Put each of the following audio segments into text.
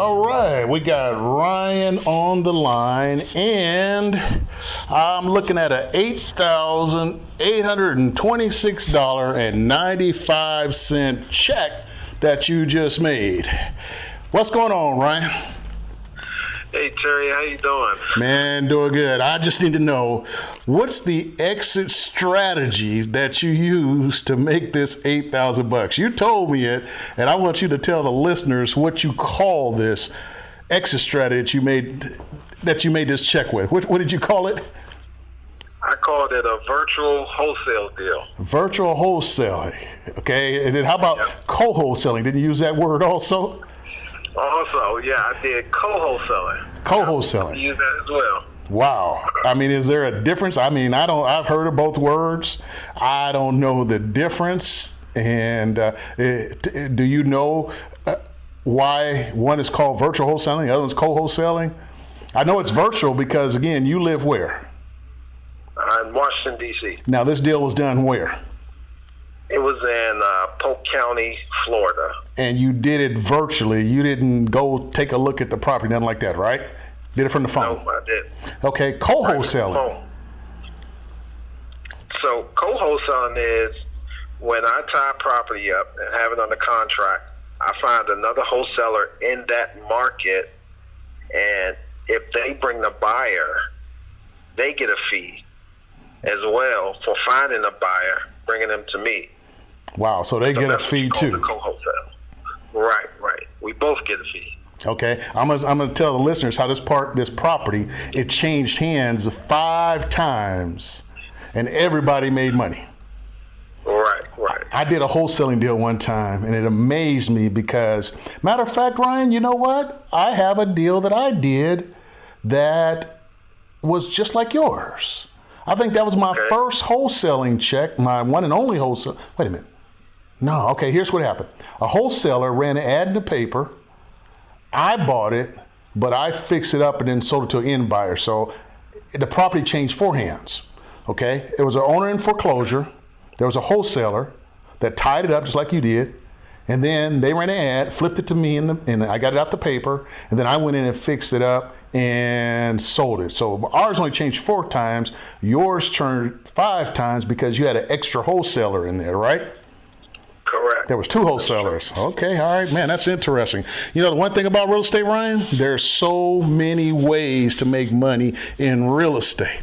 All right, we got Ryan on the line, and I'm looking at a eight thousand eight hundred and twenty-six dollar and ninety-five cent check that you just made. What's going on, Ryan? Hey Terry, how you doing? Man, doing good. I just need to know what's the exit strategy that you use to make this eight thousand bucks. You told me it, and I want you to tell the listeners what you call this exit strategy that you made that you made this check with. What, what did you call it? I called it a virtual wholesale deal. Virtual wholesaling. Okay, and then how about Yep. co-wholesaling? Did you use that word also? Also, yeah, I did co-wholesaling. Co-wholesaling. Use that as well. Wow. I mean, is there a difference? I mean, I don't. I've heard of both words. I don't know the difference. And uh, eh, t- do you know uh, why one is called virtual wholesaling, the other one's co-wholesaling? I know it's virtual because again, you live where? Uh, in Washington D.C. Now, this deal was done where? It was in uh, Polk County, Florida. And you did it virtually. You didn't go take a look at the property, nothing like that, right? Did it from the phone. No, I did. Okay, co-wholesaling. So co-wholesaling is when I tie property up and have it under contract. I find another wholesaler in that market, and if they bring the buyer, they get a fee as well for finding a buyer, bringing them to me. Wow, so they So get a fee too. Right, right. We both get a fee. Okay, I'm gonna, I'm gonna tell the listeners how this part, this property, it changed hands five times, and everybody made money. Right, right. I did a wholesaling deal one time, and it amazed me because, matter of fact, Ryan, you know what? I have a deal that I did that was just like yours. I think that was my Okay. first wholesaling check, my one and only wholesale. Wait a minute. No, okay, here's what happened. A wholesaler ran an ad in the paper. I bought it, but I fixed it up and then sold it to an end buyer. So the property changed four hands. Okay, it was an owner in foreclosure. There was a wholesaler that tied it up just like you did, and then they ran an ad, flipped it to me, the, and I got it out the paper, and then I went in and fixed it up and sold it. So ours only changed four times. Yours turned five times because you had an extra wholesaler in there, right? Correct. There was two wholesalers. Okay, all right, man, that's interesting. You know, the one thing about real estate, Ryan, there's so many ways to make money in real estate.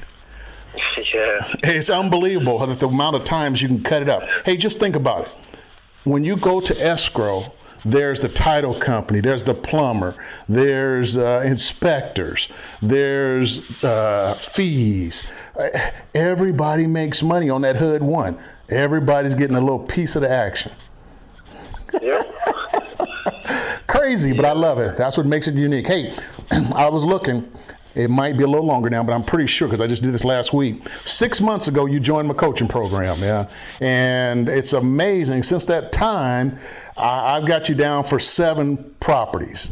yeah. It's unbelievable that the amount of times you can cut it up. Hey, just think about it. When you go to escrow, there's the title company, there's the plumber, there's uh, inspectors, there's uh, fees. Everybody makes money on that HUD one. Everybody's getting a little piece of the action. Yep. Crazy, but I love it. That's what makes it unique. Hey, I was looking. It might be a little longer now, but I'm pretty sure because I just did this last week. Six months ago, you joined my coaching program, yeah, and it's amazing. Since that time, I, I've got you down for seven properties.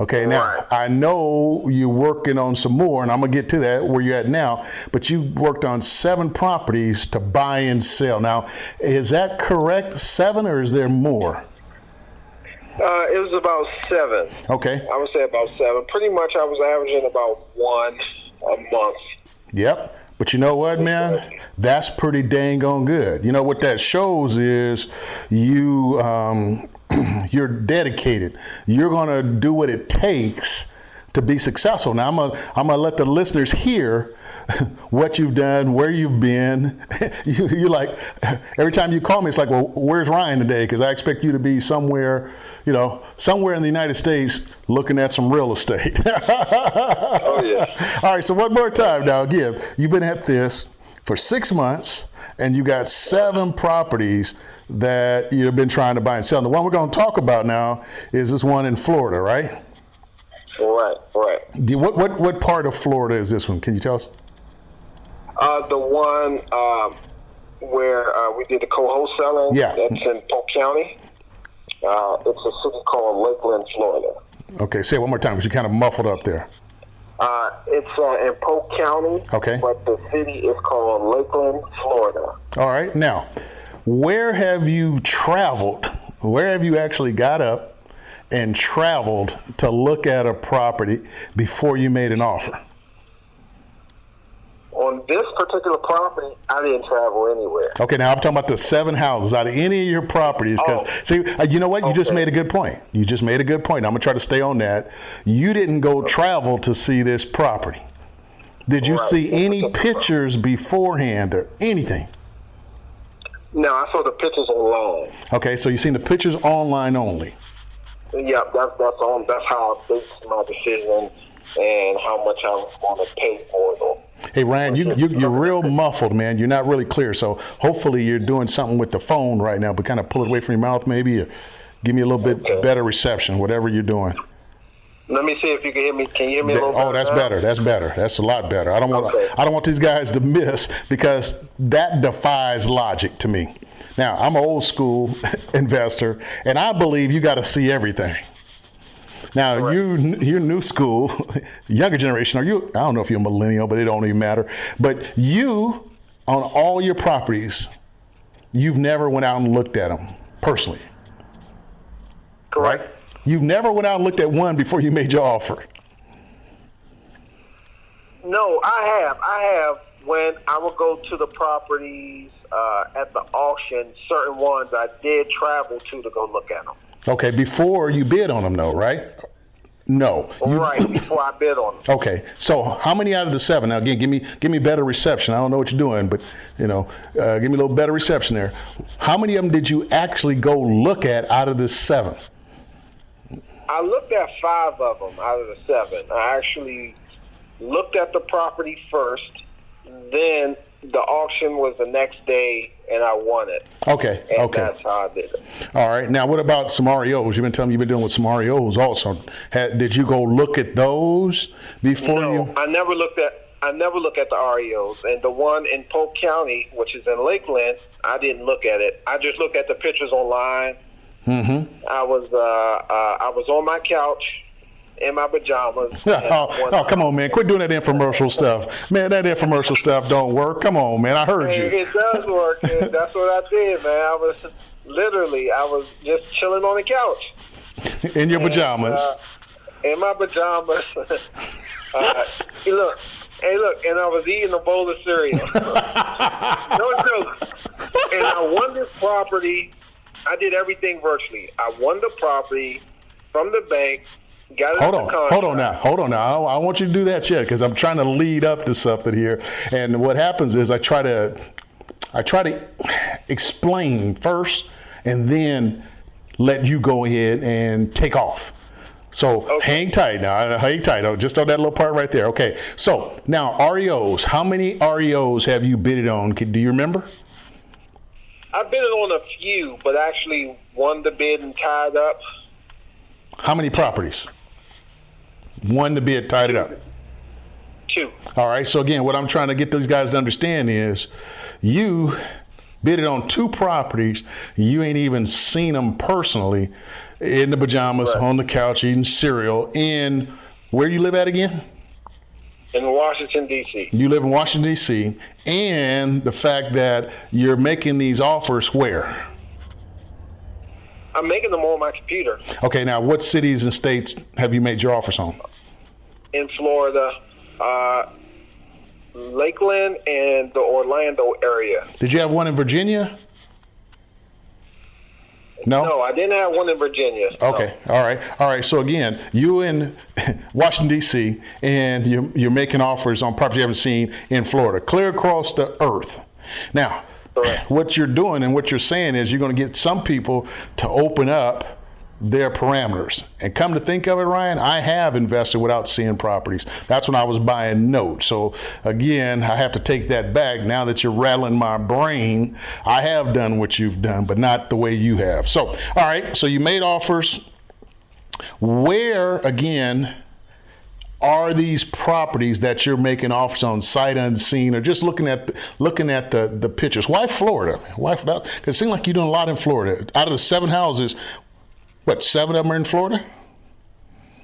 Okay, now I know you're working on some more, and I'm gonna get to that where you're at now. But you worked on seven properties to buy and sell. Now, is that correct? Seven, or is there more? Uh, it was about seven. Okay. I would say about seven. Pretty much, I was averaging about one a month. Yep. But you know what, man? That's pretty dang on good. You know what that shows is you um, you're dedicated. You're gonna do what it takes to be successful. Now I'm gonna I'm gonna let the listeners hear what you've done, where you've been. you, you're like every time you call me, it's like, well, where's Ryan today? Because I expect you to be somewhere, you know, somewhere in the United States looking at some real estate. Oh yeah. All right, so one more time now. Again, you've been at this for six months, and you got seven properties that you've been trying to buy and sell. And the one we're going to talk about now is this one in Florida, right? Right, right. Do- What what what part of Florida is this one? Can you tell us? Uh, the one um, where uh, we did the co-wholesaling. Yeah. That's in Polk County. Uh, it's a city called Lakeland, Florida. Okay, say it one more time because you kind of muffled up there. Uh, it's uh, in Polk County. Okay. But the city is called Lakeland, Florida. All right, now, where have you traveled? Where have you actually got up and traveled to look at a property before you made an offer? On this particular property, I didn't travel anywhere. Okay, now I'm talking about the seven houses out of any of your properties. Because Oh. see, uh, you know what? You just made a good point. You just made a good point. I'm gonna try to stay on that. You didn't go travel to see this property. Did you Right. see any pictures beforehand or anything? No, I saw the pictures online. Okay, so you seen the pictures online only. Yeah, that's that's on. That's how I based my decision and how much I was going to pay for it. Hey Ryan, you, you you're real muffled, man. You're not really clear. So hopefully you're doing something with the phone right now, but kind of pull it away from your mouth, maybe. Or give me a little bit Okay. better reception, whatever you're doing. Let me see if you can hear me. Can you hear me a little Oh, that's now? better. That's better. That's a lot better. I don't want Okay. I don't want these guys to miss because that defies logic to me. Now, I'm an old school investor, and I believe you got to see everything. Now, Correct. you you're new school, younger generation. Are you? I don't know if you're a millennial, but it don't even matter. But you, on all your properties, you've never went out and looked at them personally. Correct. You've never went out and looked at one before you made your offer. No, I have. I have. When I would go to the properties uh, at the auction, certain ones I did travel to to go look at them. Okay, before you bid on them, though, right? No. You- right before I bid on them. Okay, so how many out of the seven? Now, again, give me give me better reception. I don't know what you're doing, but you know, uh, give me a little better reception there. How many of them did you actually go look at out of the seven? I looked at five of them out of the seven. I actually looked at the property first, then the auction was the next day, and I won it. Okay, And okay, that's how I did it. all right. Now, what about some REOs? You've been telling me you've been dealing with some REOs also. Had, did you go look at those before No, you? I never looked at. I never look at the REOs, and the one in Polk County, which is in Lakeland, I didn't look at it. I just looked at the pictures online. Mm-hmm. I was uh, uh, I was on my couch in my pajamas. and Oh, oh, come on, man! Quit doing that infomercial stuff, man. That infomercial stuff don't work. Come on, man. I heard It, you. it does work. that's what I did, man. I was literally I was just chilling on the couch. in your pajamas. Uh, in my pajamas. uh, hey, look, hey, look, and I was eating a bowl of cereal. no joke. And I won this property. I did everything virtually. I won the property from the bank. Got hold on, hold on now, hold on now. I, I want you to do that yet because I'm trying to lead up to something here. And what happens is I try to, I try to explain first, and then let you go ahead and take off. So Okay. hang tight now. Hang tight. Oh, just on that little part right there. Okay. So now REOs. How many REOs have you bidded on? Do you remember? I've been on a few, but actually won the bid and tied up. How many properties? One to bid, tied it up. Two. All right. So again, what I'm trying to get those guys to understand is, you bid it on two properties. You ain't even seen them personally, in the pajamas, Right. on the couch, eating cereal. In where you live at again? In Washington D.C. You live in Washington D.C. And the fact that you're making these offers where? I'm making them on my computer Okay. Now, what cities and states have you made your offers on? in Florida, uh, Lakeland, and the Orlando area. Did you have one in Virginia? No. No, I didn't have one in Virginia. no. Okay. All right. All right. So again, you in Washington D.C. and you're, you're making offers on property you haven't seen in Florida, clear across the earth. Now, Correct. what you're doing and what you're saying is you're going to get some people to open up their parameters. And come to think of it, Ryan, I have invested without seeing properties. That's when I was buying notes. So again, I have to take that back. Now that you're rattling my brain, I have done what you've done, but not the way you have. So, all right. So you made offers. Where again? are these properties that you're making offers on sight unseen or just looking at the, looking at the, the pictures? Why Florida? Why? Because it seems like you're doing a lot in Florida. Out of the seven houses, what seven of them are in Florida?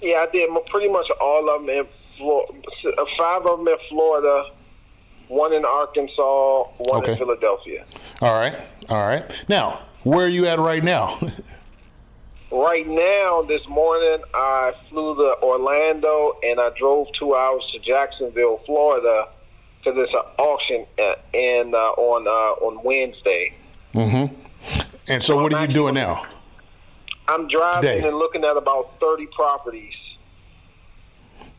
Yeah, I did pretty much all of them in Florida. Five of them in Florida, one in Arkansas, one Okay. in Philadelphia. All right, all right. Now, where are you at right now? right now, this morning, I flew to Orlando and I drove two hours to Jacksonville, Florida, because it's an auction and uh, on uh, on Wednesday. Mm-hmm. And so, so what I'm are you doing now? I'm driving Today. and looking at about 30 properties.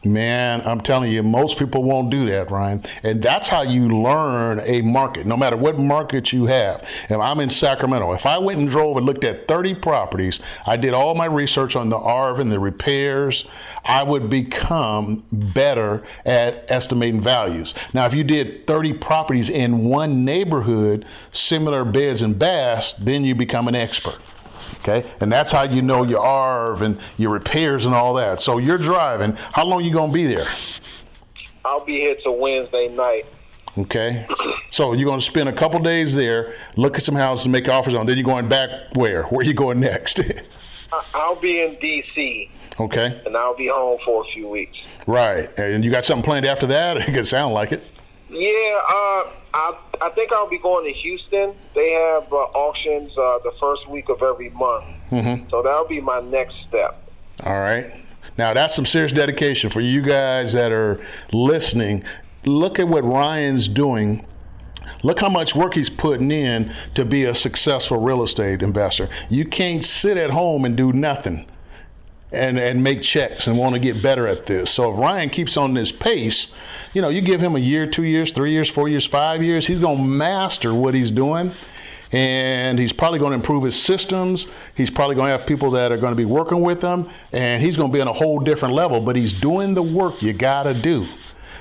Man, I'm telling you, most people won't do that, Ryan. And that's how you learn a market, no matter what market you have. If I'm in Sacramento, if I went and drove and looked at 30 properties, I did all my research on the ARV and the repairs, I would become better at estimating values. Now, if you did 30 properties in one neighborhood, similar beds and baths, then you become an expert. Okay, and that's how you know your ARV and your repairs and all that. So you're driving. How long you gonna be there? I'll be here till Wednesday night. Okay, so you're gonna spend a couple days there, look at some houses, make offers on. Then you're going back where? Where are you going next? I'll be in D.C. Okay. And I'll be home for a few weeks. Right, and you got something planned after that? It could sound like it. Yeah, uh, I I think I'll be going to Houston. They have uh, auctions uh, the first week of every month, mm-hmm. so that'll be my next step. All right. Now that's some serious dedication for you guys that are listening. Look at what Ryan's doing Look how much work he's putting in to be a successful real estate investor. You can't sit at home and do nothing and, and make checks and want to get better at this. So if Ryan keeps on this pace, you know, you give him a year, two years, three years, four years, five years, he's going to master what he's doing. And he's probably going to improve his systems. He's probably going to have people that are going to be working with him. And he's going to be on a whole different level. But he's doing the work you got to do.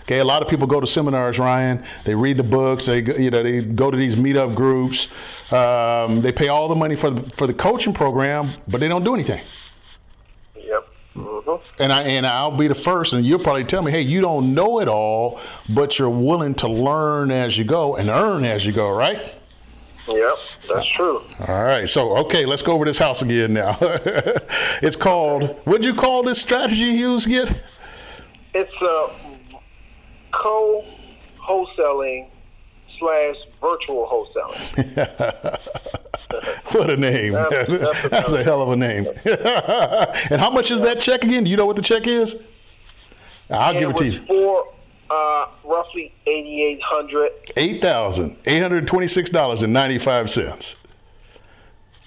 Okay, a lot of people go to seminars, Ryan. They read the books. They you know they go to these meetup groups. Um, they pay all the money for the, for the coaching program, but they don't do anything. Mm-hmm. And I and I'll be the first, and you'll probably tell me, "Hey, you don't know it all, but you're willing to learn as you go and earn as you go, right?" Yep, that's true. All right, so okay, let's go over this house again now. it's called. What'd you call this strategy you use again? It's a uh, co wholesaling slash virtual wholesaling. what a name. That's, that's, that's a hell of a name. and how much is that check again? Do you know what the check is? I'll and give it, it to you. For uh, roughly eighty-eight hundred. Eight thousand eight hundred twenty-six dollars and ninety-five cents.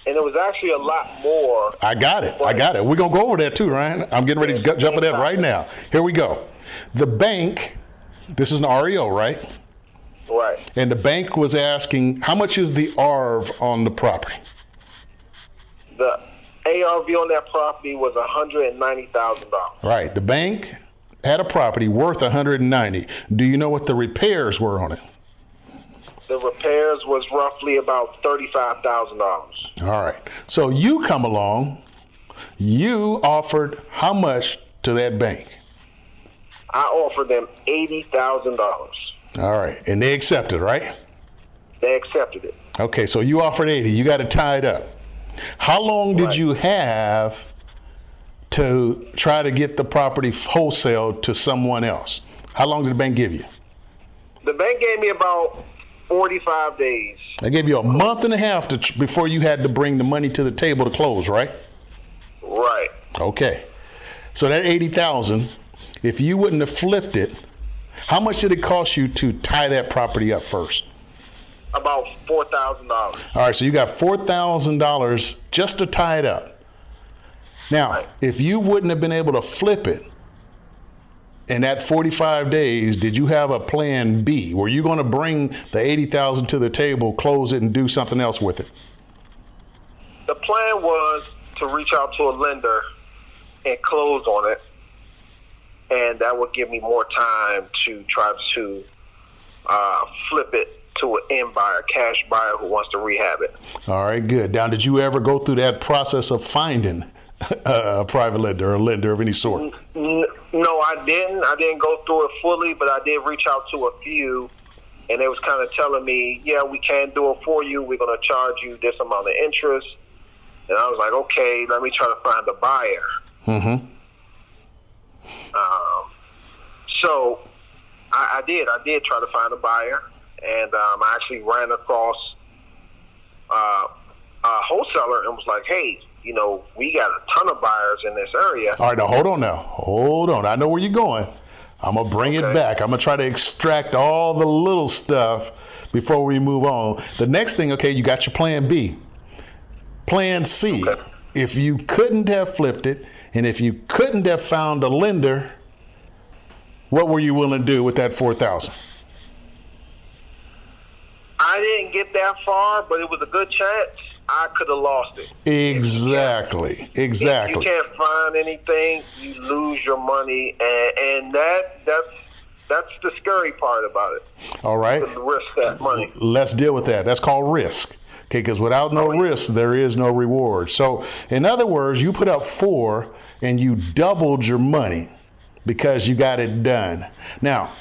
And it was actually a lot more. I got it. I got it. We're gonna go over that too, Ryan. I'm getting ready to jump at that right now. Here we go. The bank. This is an REO, right? Right. And the bank was asking, how much is the ARV on the property? The ARV on that property was $190,000. Right. The bank had a property worth 190. Do you know what the repairs were on it? The repairs was roughly about $35,000. All right. So you come along, you offered how much to that bank? I offered them $80,000. All right. And they accepted, right? They accepted it. Okay, so you offered 80. You got it tied up. How long did right. you have to try to get the property wholesale to someone else? How long did the bank give you? The bank gave me about 45 days. They gave you a month and a half to, before you had to bring the money to the table to close, right? Right. Okay. So that 80,000, if you wouldn't have flipped it, how much did it cost you to tie that property up first? About four thousand dollars. All right, so you got four thousand dollars just to tie it up. Now, right. if you wouldn't have been able to flip it in that 45 days, did you have a plan B? Were you going to bring the 80,000 to the table, close it and do something else with it? The plan was to reach out to a lender and close on it and that would give me more time to try to uh, flip it to an end buyer, cash buyer who wants to rehab it. All right, good. Now, did you ever go through that process of finding a private lender or a lender of any sort? No, I didn't. I didn't go through it fully, but I did reach out to a few, and they was kind of telling me, "Yeah, we can do it for you. We're going to charge you this amount of interest." And I was like, "Okay, let me try to find a buyer." Mm-hmm. Um, so I, I did. I did try to find a buyer, and um, I actually ran across uh, a wholesaler and was like, "Hey, you know, we got a ton of buyers in this area. All right, now hold on now. Hold on. I know where you're going. I'm going to bring okay. it back. I'm going to try to extract all the little stuff before we move on. The next thing, okay, you got your plan B. Plan C. Okay. If you couldn't have flipped it and if you couldn't have found a lender, what were you willing to do with that 4000 I didn't get that far, but it was a good chance. I could have lost it. Exactly. Exactly. If you can't find anything, you lose your money, and, and that that's that's the scary part about it. All right. risk that money. Let's deal with that. That's called risk. Okay, because without no oh, risk, there is no reward. So, in other words, you put up four and you doubled your money because you got it done. Now,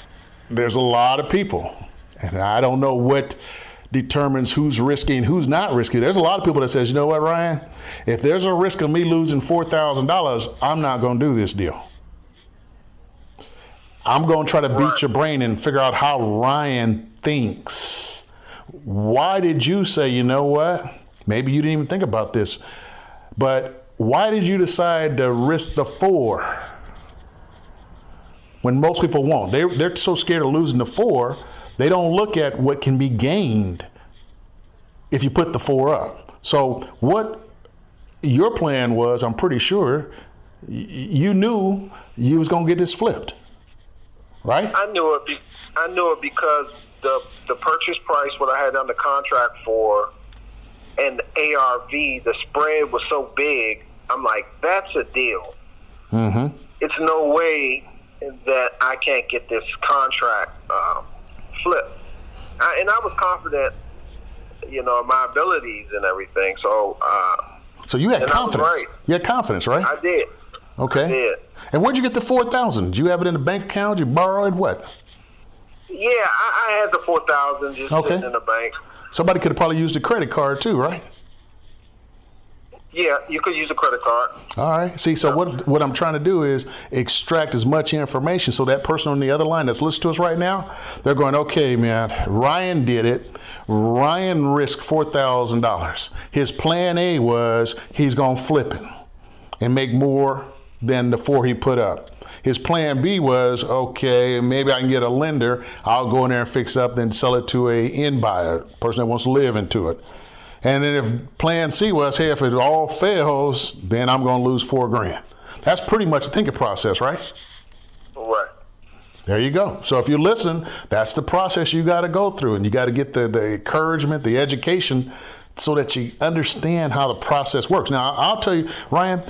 there's a lot of people and I don't know what determines who's risky and who's not risky. There's a lot of people that says, you know what, Ryan, if there's a risk of me losing four thousand dollars, I'm not going to do this deal. I'm going to try to beat your brain and figure out how Ryan thinks. Why did you say, you know what? Maybe you didn't even think about this, but why did you decide to risk the four when most people won't? They, they're so scared of losing the four they don't look at what can be gained if you put the four up. So, what your plan was, I'm pretty sure you knew you was going to get this flipped, right? I knew it. Be- I knew it because the the purchase price, what I had on the contract for, and the ARV, the spread was so big. I'm like, that's a deal. Mm-hmm. It's no way that I can't get this contract um, flip. I, and I was confident, you know, my abilities and everything. So, uh, so you had confidence. Right. You had confidence, right? I did. Okay. I did. And where'd you get the four thousand? Did you have it in the bank account? You borrowed? What? Yeah, I, I had the four thousand just okay. sitting in the bank. Somebody could have probably used a credit card too, right? Yeah, you could use a credit card. All right. See, so what what I'm trying to do is extract as much information so that person on the other line that's listening to us right now, they're going, okay, man, Ryan did it. Ryan risked four thousand dollars. His plan A was he's gonna flip it and make more than the four he put up. His plan B was, okay, maybe I can get a lender. I'll go in there and fix it up, then sell it to a end buyer, person that wants to live into it. And then if plan C was, hey, if it all fails, then I'm going to lose four grand. That's pretty much the thinking process, right? Right. There you go. So if you listen, that's the process you got to go through, and you got to get the, the encouragement, the education, so that you understand how the process works. Now, I'll tell you, Ryan,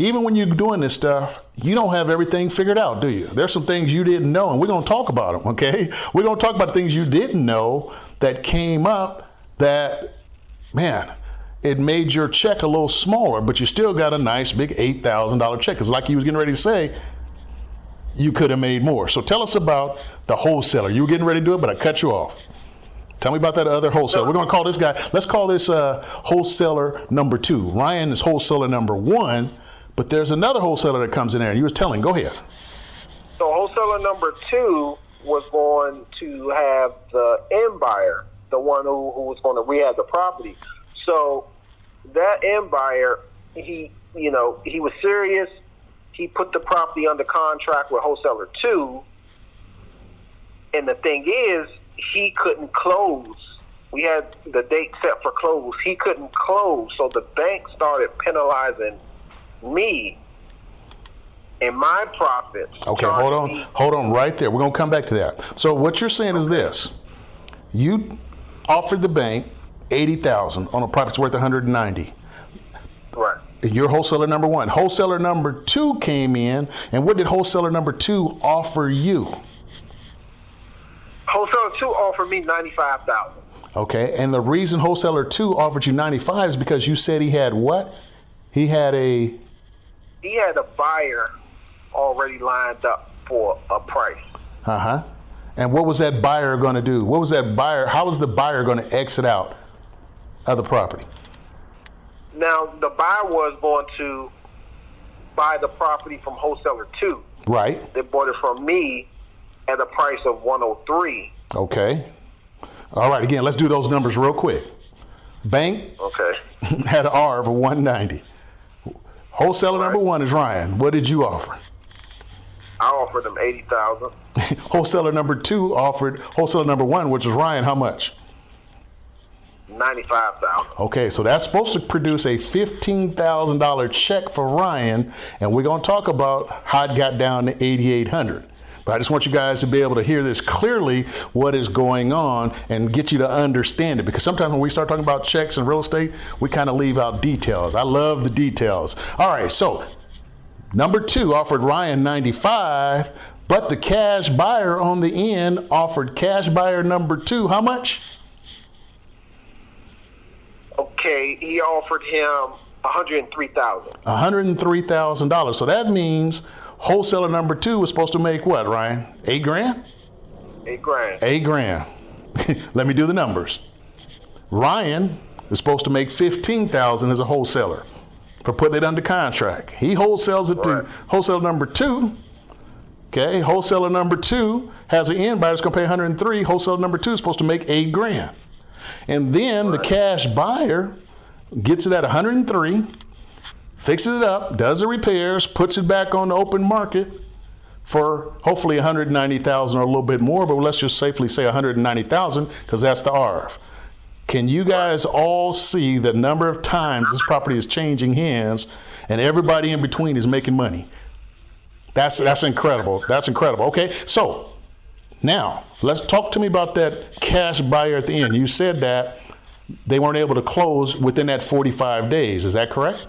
even when you're doing this stuff, you don't have everything figured out, do you? There's some things you didn't know, and we're going to talk about them, okay? We're going to talk about things you didn't know that came up that man, it made your check a little smaller, but you still got a nice big $8,000 check. Because, like you was getting ready to say, you could have made more. So, tell us about the wholesaler. You were getting ready to do it, but I cut you off. Tell me about that other wholesaler. We're going to call this guy, let's call this uh, wholesaler number two. Ryan is wholesaler number one, but there's another wholesaler that comes in there. You was telling, go ahead. So, wholesaler number two was going to have the end buyer the one who, who was going to rehab the property. So that end buyer, he, you know, he was serious. He put the property under contract with wholesaler two. And the thing is, he couldn't close. We had the date set for close. He couldn't close, so the bank started penalizing me and my profits. Okay, hold on, me. hold on, right there. We're gonna come back to that. So what you're saying is this: you offered the bank eighty thousand on a property worth one hundred and ninety. Right. You're wholesaler number one. Wholesaler number two came in, and what did wholesaler number two offer you? Wholesaler two offered me ninety-five thousand. Okay, and the reason wholesaler two offered you ninety-five is because you said he had what? He had a. He had a buyer already lined up for a price. Uh huh. And what was that buyer going to do? What was that buyer? How was the buyer going to exit out of the property? Now, the buyer was going to buy the property from wholesaler two. Right. They bought it from me at a price of 103. Okay. All right. Again, let's do those numbers real quick. Bank. Okay. had an R of 190. Wholesaler number one is Ryan. What did you offer? I offered them eighty thousand. wholesaler number two offered wholesaler number one, which is Ryan, how much? Ninety-five thousand. Okay, so that's supposed to produce a fifteen thousand dollar check for Ryan, and we're going to talk about how it got down to eighty-eight hundred. But I just want you guys to be able to hear this clearly, what is going on, and get you to understand it. Because sometimes when we start talking about checks and real estate, we kind of leave out details. I love the details. All right, so number two offered Ryan 95, but the cash buyer on the end offered cash buyer number two how much? Okay, he offered him one hundred three thousand. One hundred three thousand dollars. So that means wholesaler number two was supposed to make what, Ryan? Eight grand? Eight grand. Eight grand. Let me do the numbers. Ryan is supposed to make fifteen thousand as a wholesaler for putting it under contract. He wholesales it Right. to wholesaler number two. Okay, wholesaler number two has an end buyer that's going to pay 103. Wholesaler number two is supposed to make eight grand, and then the cash buyer gets it at 103, fixes it up, does the repairs, puts it back on the open market for hopefully 190,000 or a little bit more, but let's just safely say 190,000 because that's the ARV. Can you guys all see the number of times this property is changing hands and everybody in between is making money? That's that's incredible. That's incredible. Okay, so now let's talk to me about that cash buyer at the end. You said that they weren't able to close within that 45 days. Is that correct?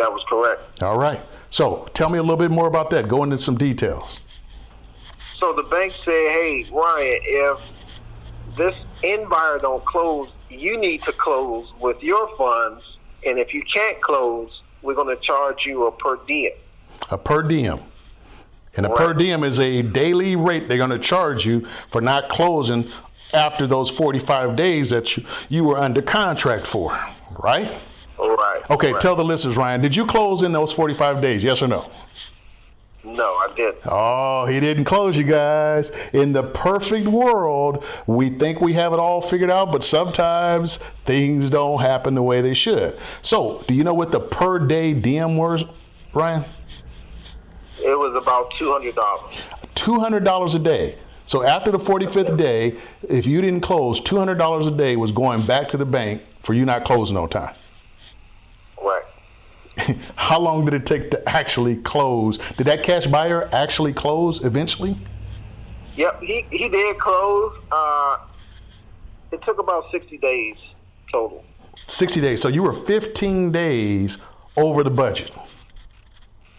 That was correct. All right. So tell me a little bit more about that. Go into some details. So the bank said, "Hey, Ryan, if this end buyer don't close, you need to close with your funds, and if you can't close, we're going to charge you a per diem." a per diem. And a per diem is a daily rate they're going to charge you for not closing after those 45 days that you, you were under contract for, right? All right. Okay, Right. tell the listeners, Ryan, did you close in those 45 days? Yes or no? No, I didn't. Oh, he didn't close, you guys. In the perfect world, we think we have it all figured out, but sometimes things don't happen the way they should. So, do you know what the per diem was, Ryan? It was about two hundred dollars. $200 a day. So after the 45th day, if you didn't close, $200 a day was going back to the bank for you not closing on time. How long did it take to actually close? Did that cash buyer actually close eventually? Yep. He he did close. Uh, it took about sixty days total. 60 days. So you were 15 days over the budget.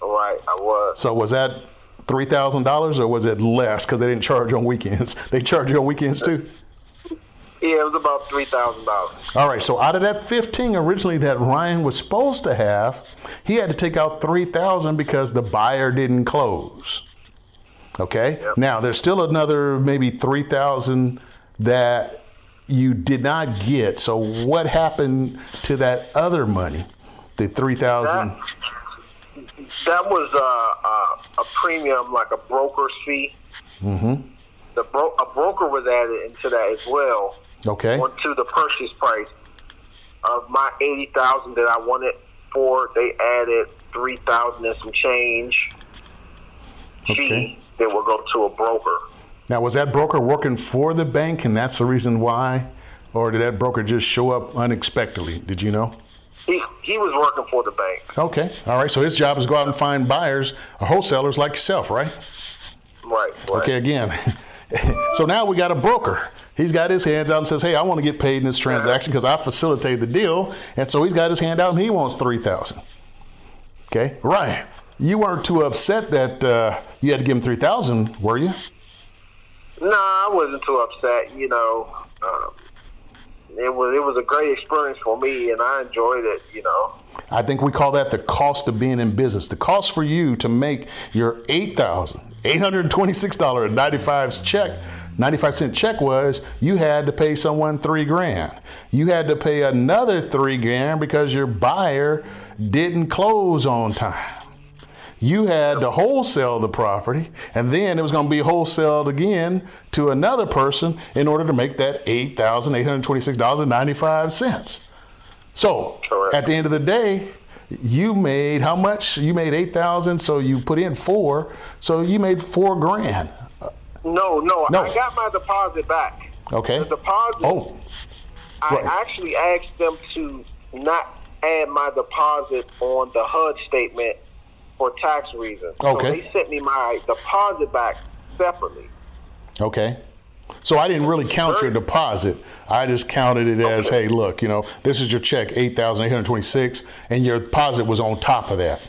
All right. I was. So was that $3,000 or was it less because they didn't charge on weekends? They charge you on weekends too? Yeah, it was about three thousand dollars. All right, so out of that 15 originally that Ryan was supposed to have, he had to take out 3,000 because the buyer didn't close. Okay? Yep. Now, there's still another maybe 3,000 that you did not get. So what happened to that other money? The 3,000 That, that was uh, uh, a premium, like a broker fee. Mm-hmm. The bro- a broker was added into that as well. Okay. Onto the purchase price of my eighty thousand that I wanted for, they added three thousand and some change fee Okay. that will go to a broker. Now, was that broker working for the bank and that's the reason why? Or did that broker just show up unexpectedly? Did you know? He he was working for the bank. Okay. All right. So his job is go out and find buyers or wholesalers like yourself, right? Right. right. Okay. Again. so now we got a broker. He's got his hands out and says, "Hey, I want to get paid in this transaction because I facilitated the deal." And so he's got his hand out and he wants three thousand. Okay. Right. You weren't too upset that uh, you had to give him three thousand, were you? No, I wasn't too upset. You know, um, it was it was a great experience for me, and I enjoyed it. You know, I think we call that the cost of being in business. The cost for you to make your eight thousand eight hundred twenty-six dollar and ninety-five check, ninety-five cent check was you had to pay someone three grand. You had to pay another three grand because your buyer didn't close on time. You had to wholesale the property, and then it was going to be wholesaled again to another person in order to make that eight thousand eight hundred twenty-six dollars and ninety-five cents. So Correct. at the end of the day, you made how much? You made eight thousand, so you put in four, so you made four grand. No, no, No. I got my deposit back. Okay. The deposit. Oh, I right. actually asked them to not add my deposit on the HUD statement for tax reasons. Okay. So they sent me my deposit back separately. okay. So I didn't really count your deposit. I just counted it as, Okay. hey, look, you know, this is your check, eight thousand eight hundred twenty-six, and your deposit was on top of that.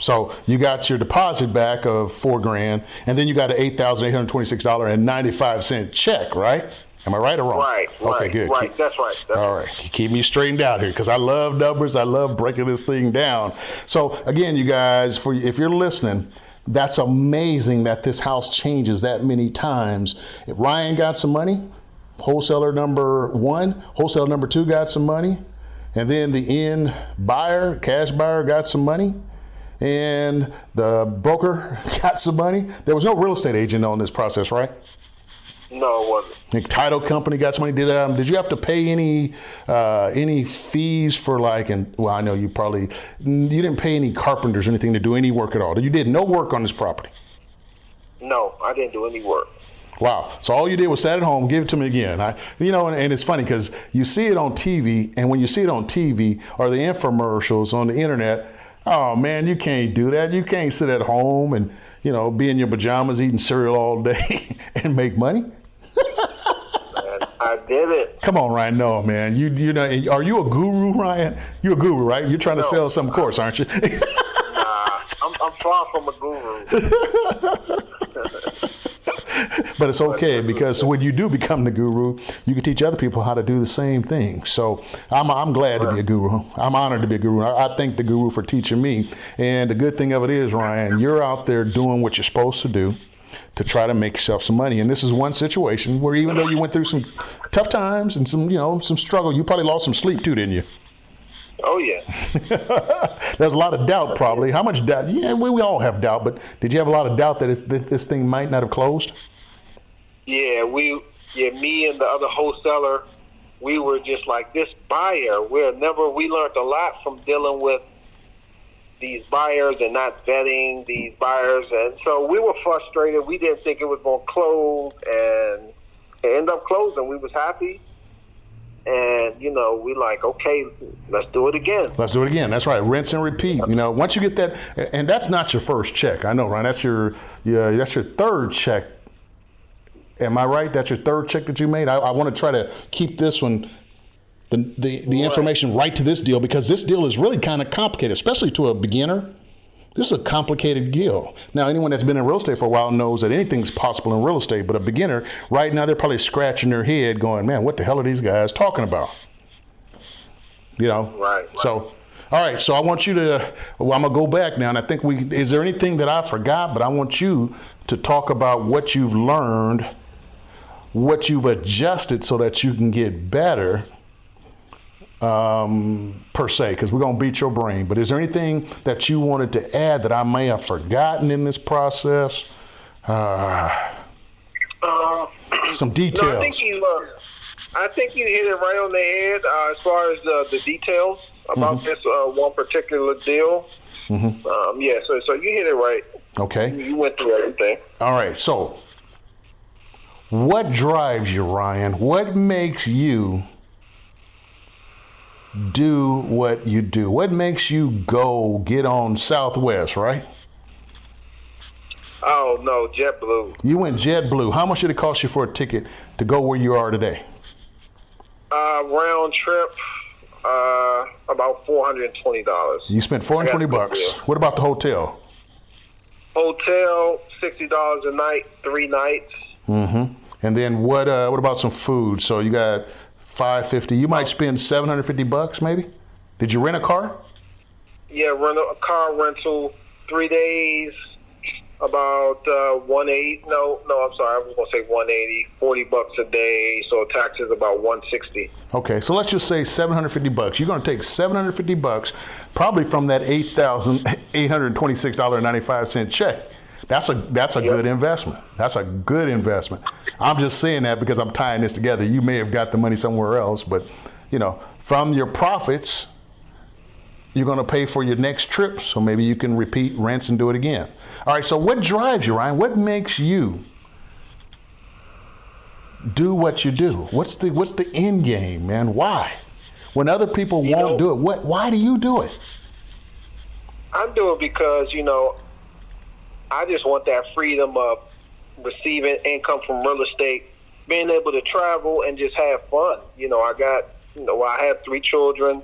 So you got your deposit back of four grand, and then you got an eight thousand eight hundred twenty-six dollar and ninety-five cent check, right? Am I right or wrong? Right. Okay, right, good. Right. Keep- That's right. That's All right, keep me straightened out here because I love numbers. I love breaking this thing down. So again, you guys, for if you're listening, that's amazing that this house changes that many times. If Ryan got some money, wholesaler number one, wholesaler number two got some money, and then the end buyer, cash buyer, got some money. And the broker got some money. There was no real estate agent on this process, right? No, it wasn't. The title company got some money. Did um did you have to pay any uh, any fees for like and well I know you probably you didn't pay any carpenters or anything to do any work at all. You did no work on this property. No, I didn't do any work. Wow. So all you did was sat at home, give it to me again. I, you know, and, and it's funny because you see it on TV, and when you see it on TV or the infomercials on the internet, oh man, you can't do that. You can't sit at home and you know be in your pajamas eating cereal all day and make money. I did it. Come on, Ryan. No, man. You you know, are you a guru, Ryan? You're a guru, right? You're trying to sell some course, aren't you? Nah, I'm, I'm far from a guru. but it's okay because when you do become the guru, you can teach other people how to do the same thing. So I'm, I'm glad to be a guru. I'm honored to be a guru. I, I thank the guru for teaching me. And the good thing of it is, Ryan, you're out there doing what you're supposed to do to try to make yourself some money. And this is one situation where even though you went through some tough times and some, you know, some struggle, you probably lost some sleep too, didn't you? Oh yeah. There's a lot of doubt, probably. How much doubt? Yeah, we, we all have doubt, but did you have a lot of doubt that, it's, that this thing might not have closed? Yeah, we, yeah, me and the other wholesaler, we were just like this buyer. We're never. We learned a lot from dealing with these buyers and not vetting these buyers, and so we were frustrated. We didn't think it was going to close, and it ended up closing. We was happy, and you know, we like, okay, let's do it again. Let's do it again. That's right. Rinse and repeat. You know, once you get that, and that's not your first check. I know, Ryan. That's your, yeah, that's your third check. Am I right? That's your third check that you made. I, I want to try to keep this one, the the, the Right. information right to this deal because this deal is really kind of complicated, especially to a beginner. This is a complicated deal. Now, anyone that's been in real estate for a while knows that anything's possible in real estate, but a beginner, right now, they're probably scratching their head going, man, what the hell are these guys talking about? You know? Right, right. So, all right, so I want you to, well, I'm going to go back now, and I think we, is there anything that I forgot? But I want you to talk about what you've learned, what you've adjusted so that you can get better um, per se, because we're going to beat your brain. But is there anything that you wanted to add that I may have forgotten in this process? Uh, Uh, some details. No, I think you. Uh, I think you hit it right on the head uh, as far as uh, the details about Mm-hmm. this uh, one particular deal. Um, yeah, so so you hit it right. okay. You went through everything. All right. So, what drives you, Ryan? What makes you do what you do? What makes you go get on Southwest, right? Oh no, JetBlue. You went JetBlue. How much did it cost you for a ticket to go where you are today? Uh, round trip, uh, about four hundred and twenty dollars. You spent 420 I got a good bucks. What about the hotel? Hotel, sixty dollars a night, three nights. Mm-hmm. And then what? Uh, what about some food? So you got 550. You might spend 750 bucks, maybe. Did you rent a car? Yeah, rent a car rental, three days, about uh, one eighty. No, no, I'm sorry, I was gonna say one eighty. Forty bucks a day, so taxes about one sixty. Okay, so let's just say 750 bucks. You're going to take 750 bucks, probably from that $8,826.95 check. That's a that's a Yep. good investment. That's a good investment. I'm just saying that because I'm tying this together. You may have got the money somewhere else, but you know, from your profits, you're going to pay for your next trip, so maybe you can repeat, rinse, and do it again. All right, so what drives you, Ryan? What makes you do what you do? What's the what's the end game, man? Why? When other people You won't know- do it, what why do you do it? I'm doing because you know, I just want that freedom of receiving income from real estate, being able to travel and just have fun. You know, I got you know, I have three children,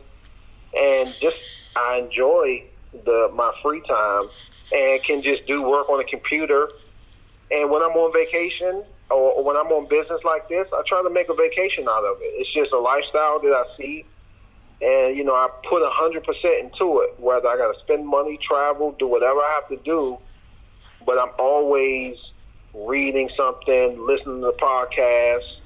and just I enjoy the my free time and can just do work on a computer. And when I'm on vacation or, or when I'm on business like this, I try to make a vacation out of it. It's just a lifestyle that I see and you know I put a hundred percent into it. Whether I got to spend money, travel, do whatever I have to do, but I'm always reading something, listening to podcasts,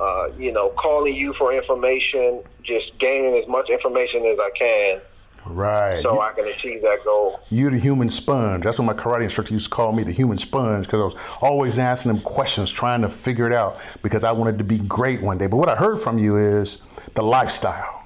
uh, you know, calling you for information, just gaining as much information as I can, Right. so I can achieve that goal. You're the human sponge. That's what my karate instructor used to call me, the human sponge, because I was always asking them questions, trying to figure it out, because I wanted to be great one day. But what I heard from you is the lifestyle.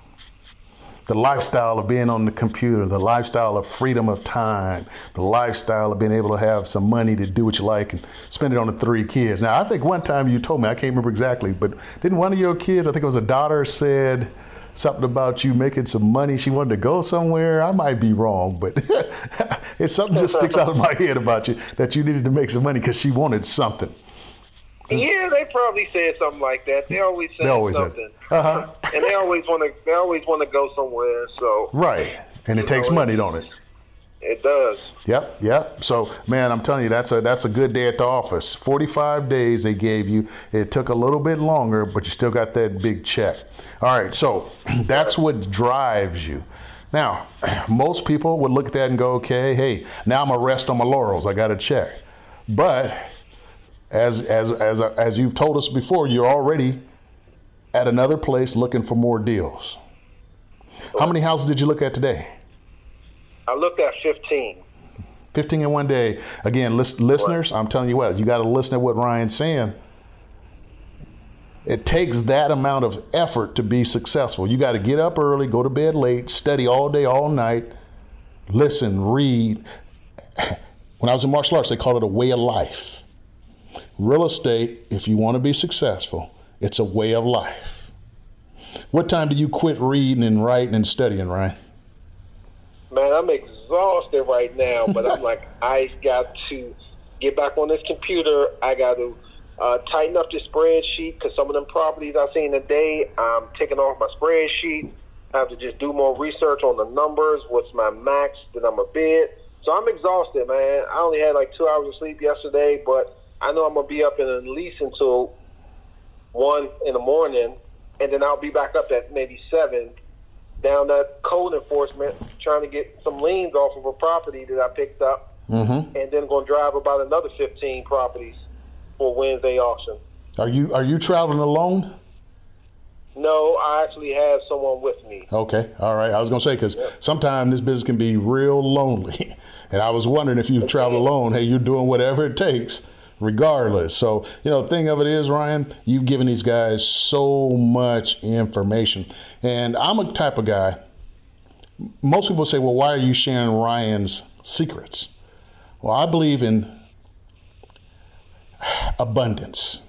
The lifestyle of being on the computer, the lifestyle of freedom of time, the lifestyle of being able to have some money to do what you like and spend it on the three kids. Now, I think one time you told me, I can't remember exactly, but didn't one of your kids, I think it was a daughter, said something about you making some money? She wanted to go somewhere. I might be wrong, but it's something just sticks out of my head about you that you needed to make some money because she wanted something. Yeah, they probably said something like that. They always say They always something, Uh huh. and they always want to. They always want to go somewhere. So Right. And it takes money, don't it? it does. Yep, yep. So, man, I'm telling you, that's a that's a good day at the office. 45 days they gave you. It took a little bit longer, but you still got that big check. All right, so that's what drives you. Now, most people would look at that and go, "Okay, hey, now I'm gonna rest on my laurels. I got a check." But as as as as you've told us before, you're already at another place looking for more deals. How many houses did you look at today? I looked at 15. 15 in one day. Again, list, listeners, I'm telling you what, you got to listen to what Ryan's saying. It takes that amount of effort to be successful. You got to get up early, go to bed late, study all day, all night, listen, read. When I was in martial arts, they called it a way of life. Real estate, if you want to be successful, it's a way of life. What time do you quit reading and writing and studying, Ryan? Man, I'm exhausted right now, but I'm like, I got to get back on this computer. I got to uh, tighten up this spreadsheet because some of them properties I've seen today, I'm taking off my spreadsheet. I have to just do more research on the numbers. What's my max that I'm a bid? So I'm exhausted, man. I only had like two hours of sleep yesterday, but I know I'm gonna be up in at least until one in the morning, and then I'll be back up at maybe seven down at code enforcement trying to get some liens off of a property that I picked up, Mm-hmm. and then going to drive about another 15 properties for Wednesday auction. Are you are you traveling alone? No, I actually have someone with me. Okay, all right. I was gonna say because sometimes this business can be real lonely, and I was wondering if you travel alone. Hey, you're doing whatever it takes, regardless. So you know, the thing of it is, Ryan, you've given these guys so much information, and I'm a type of guy. Most people say, "Well, why are you sharing Ryan's secrets?" Well, I believe in abundance.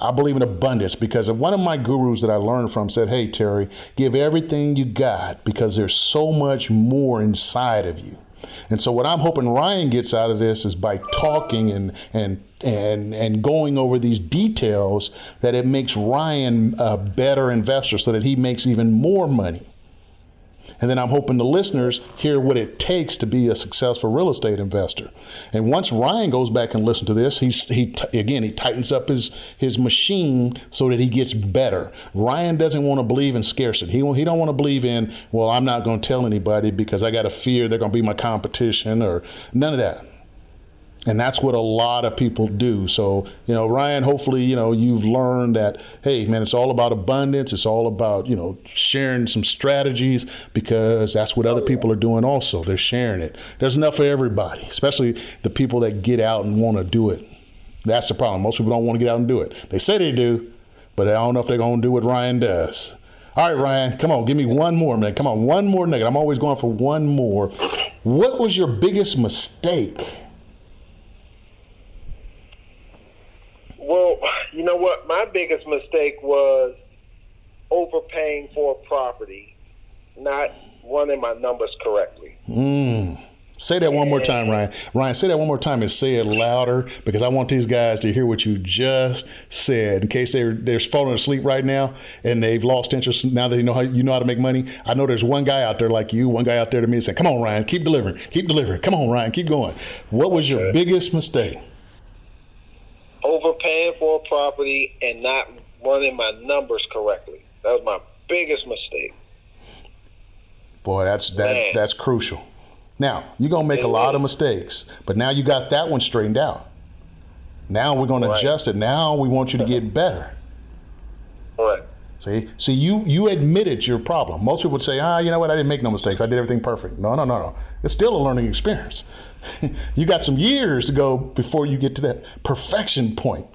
I believe in abundance because one of my gurus that I learned from said, Hey, Terry, give everything you got because there's so much more inside of you. And so, what I'm hoping Ryan gets out of this is by talking and, and, and, and going over these details that it makes Ryan a better investor so that he makes even more money. And then I'm hoping the listeners hear what it takes to be a successful real estate investor. And once Ryan goes back and listens to this, he's he t- again he tightens up his his machine so that he gets better. Ryan doesn't want to believe in scarcity. He he don't want to believe in well I'm not going to tell anybody because I got a fear they're going to be my competition or none of that. And that's what a lot of people do. So, you know, Ryan, hopefully, you know, you've learned that, hey, man, it's all about abundance. It's all about, you know, sharing some strategies because that's what other oh, people are doing also. They're sharing it. There's enough for everybody, especially the people that get out and want to do it. That's the problem. Most people don't want to get out and do it. They say they do, but I don't know if they're going to do what Ryan does. All right, Ryan, come on, give me one more, man. Come on, one more nugget. I'm always going for one more. What was your biggest mistake? Well, you know what? My biggest mistake was overpaying for a property, not running my numbers correctly. Mm. Say that one more time, Ryan. Ryan, say that one more time and say it louder because I want these guys to hear what you just said. In case they're they're falling asleep right now and they've lost interest now that you know how you know how to make money. I know there's one guy out there like you, one guy out there to me saying, "Come on, Ryan, keep delivering, keep delivering. Come on, Ryan, keep going." What was your biggest mistake? Overpaying for a property and not running my numbers correctly. That was my biggest mistake. Boy, that's that Man. that's crucial. Now, you're going to make a lot of mistakes, but now you got that one straightened out. Now we're going to right. adjust it. Now we want you to get better. Right. See, see, you you admitted your problem. Most people would say, ah, you know what? I didn't make no mistakes. I did everything perfect. No, no, no, no. It's still a learning experience. you got some years to go before you get to that perfection point.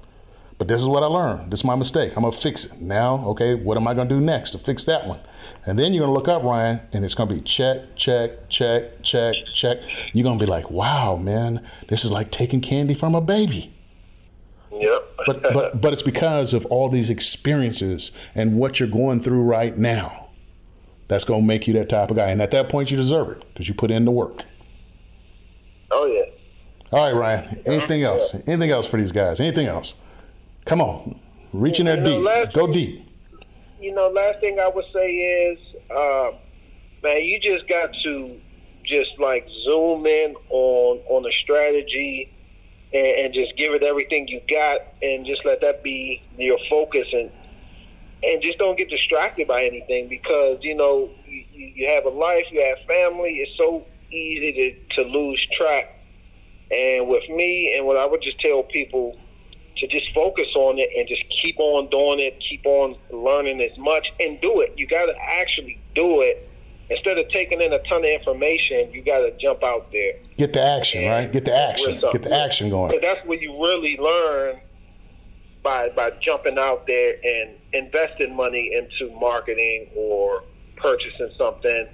But this is what I learned. This is my mistake. I'm gonna fix it. Now, okay, what am I gonna do next to fix that one? And then you're gonna look up Ryan, and it's gonna be check, check, check, check, check. You're gonna be like, wow, man, this is like taking candy from a baby. Yep. but but but it's because of all these experiences and what you're going through right now. That's gonna make you that type of guy. And at that point you deserve it because you put in the work. Oh yeah. All right, Ryan. Anything else? Anything else for these guys? Anything else? Come on. Reach in there you know, deep. Go deep. You know, last thing I would say is, uh, man, you just got to just like zoom in on on a strategy and, and just give it everything you got and just let that be your focus and and just don't get distracted by anything because you know you, you have a life, you have family. It's so easy to, to lose track. And with me, and what I would just tell people to just focus on it and just keep on doing it, keep on learning as much and do it. You got to actually do it instead of taking in a ton of information, you got to jump out there. Get the action, right? Get the action. Get the action going. Because that's where you really learn by by jumping out there and investing money into marketing or purchasing something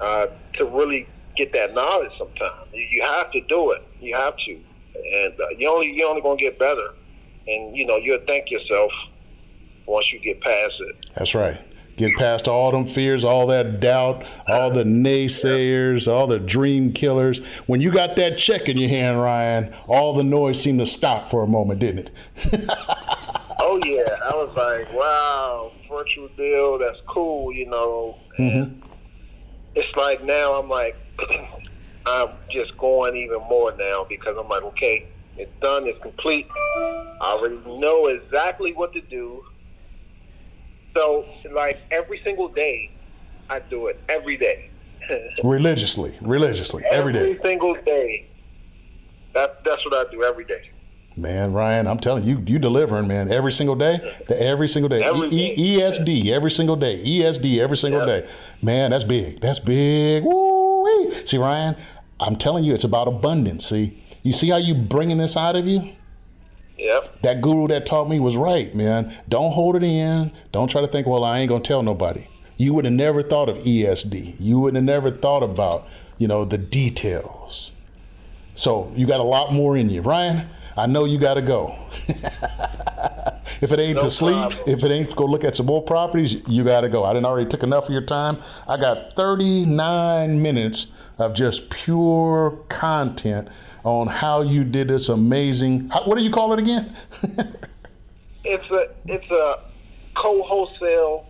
uh, to really get that knowledge. Sometimes you have to do it. You have to, and uh, you only you're only gonna get better, and you know you'll thank yourself once you get past it. That's right. Get past all them fears, all that doubt, all the naysayers, all the dream killers. When you got that check in your hand, Ryan, all the noise seemed to stop for a moment, didn't it? oh yeah, I was like, wow, virtual deal, that's cool, you know. Mm-hmm. It's like now I'm like, I'm just going even more now because I'm like, okay, it's done, it's complete. I already know exactly what to do. So, like every single day, I do it every day. religiously, religiously, every day. Every single day. That that's what I do every day. Man, Ryan, I'm telling you, you delivering, man, every single day, every single day. Every e- ESD every single day, ESD every single yep. day. Man, that's big. That's big. Woo-wee. See, Ryan, I'm telling you, it's about abundance. See, you see how you bringing this out of you? Yep. That guru that taught me was right, man. Don't hold it in. Don't try to think, well, I ain't gonna tell nobody. You would have never thought of ESD. You would have never thought about, you know, the details. So you got a lot more in you, Ryan. I know you got to go. if it ain't no to sleep, problem. if it ain't to go look at some more properties, you got to go. I didn't already took enough of your time. I got 39 minutes of just pure content on how you did this amazing. How, what do you call it again? it's a it's a co-wholesale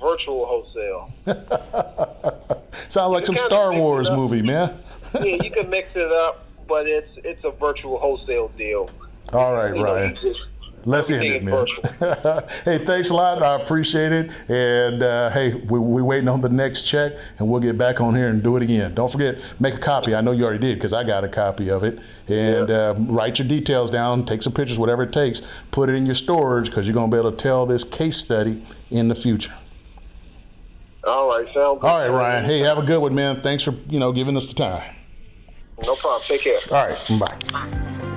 virtual wholesale. Sounds like some Star Wars movie, man. yeah, you can mix it up, but it's it's a virtual wholesale deal. All right, you Ryan. Know, end it, man. hey, thanks a lot. I appreciate it. And uh, hey, we, we're waiting on the next check, and we'll get back on here and do it again. Don't forget, make a copy. I know you already did because I got a copy of it. And yeah. uh, write your details down, take some pictures, whatever it takes. Put it in your storage because you're going to be able to tell this case study in the future. All right, sounds good. All right, Ryan. Hey, have a good one, man. Thanks for you know giving us the time. No problem. Take care. All right. Bye.